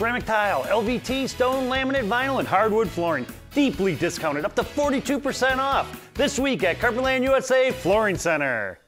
ceramic tile, LVT, stone, laminate, vinyl, and hardwood flooring. Deeply discounted, up to 42% off. This week at Carpetland USA Flooring Center.